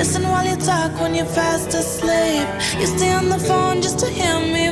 Listen while you talk when you're fast asleep. You stay on the phone just to hear me.